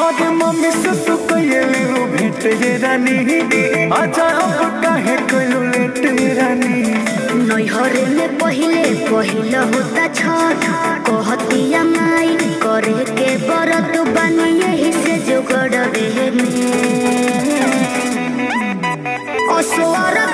आगे मम्मी से तू कहेले रो भेंट ये रानी। आजा अब काहे कइलो लेट ये रानी। नैहरे में पहिले पहिला होता छठ। कहतिया माई करे के बरत बानी यही से जोगड़वे में। असोरा